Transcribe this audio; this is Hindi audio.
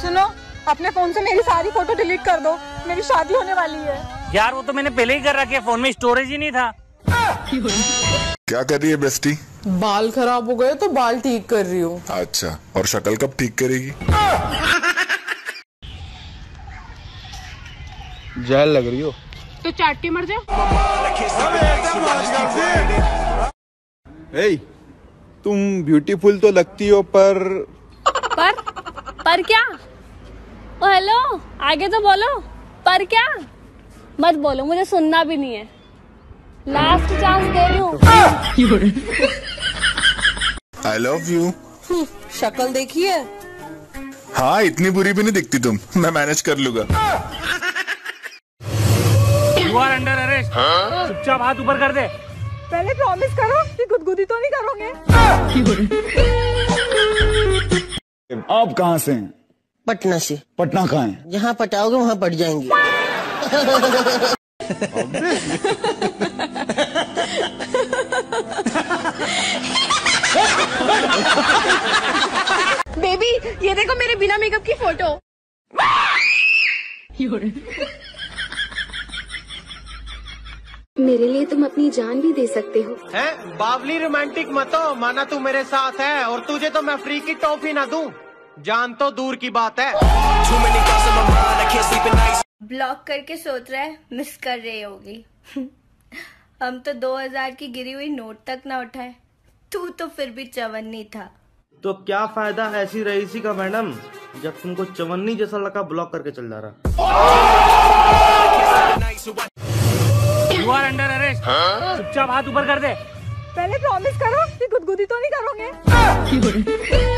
सुनो अपने फ़ोन से मेरी सारी फ़ोटो डिलीट कर दो। मेरी शादी होने वाली है। यार वो तो मैंने पहले ही कर रखी है फ़ोन में स्टोरेज ही नहीं था। क्या कर रही है बेस्टी बाल खराब हो गए तो बाल ठीक कर रही हूँ। अच्छा और शक्ल कब ठीक करेगी? जहल लग रही हो। तो चाट के मर जा हे तुम ब्यूटीफुल तो लगती हो पर पर पर क्या? ओ हेलो आगे तो बोलो। पर क्या? मत बोलो मुझे सुनना भी नहीं है। लास्ट चांस दे रही हूँ आई लव यू शक्ल देखी है? हाँ इतनी बुरी भी नहीं दिखती तुम। मैं मैनेज कर लूँगा। यू आर अंडर अरेस्ट चुपचाप हाथ ऊपर कर दे। पहले प्रॉमिस करो कि गुदगुदी तो नहीं करोगे। आप कहाँ से हैं? पटना से। पटना कहाँ है? जहाँ पटाओगे वहाँ पट जाएँगे। बेबी ये देखो मेरे बिना मेकअप की फ़ोटो मेरे लिए तुम अपनी जान भी दे सकते हो। हैं? बावली रोमांटिक मत हो माना तू मेरे साथ है और तुझे तो मैं फ्री की टॉफी ना दूँ। जान तो दूर की बात है। ब्लॉक करके सोच रहा है मिस कर रही होगी। हम तो 2000 की गिरी हुई नोट तक ना उठाए। तू तो फिर भी चवन्नी था। तो क्या फ़ायदा ऐसी रईसी का मैडम जब तुमको चवन्नी जैसा लगा ब्लॉक करके चल जा रहा? यू आर अंडर अरेस्ट चुपचाप हाथ ऊपर कर दे। पहले प्रॉमिस करो कि गुदगुदी तो नहीं करोगे?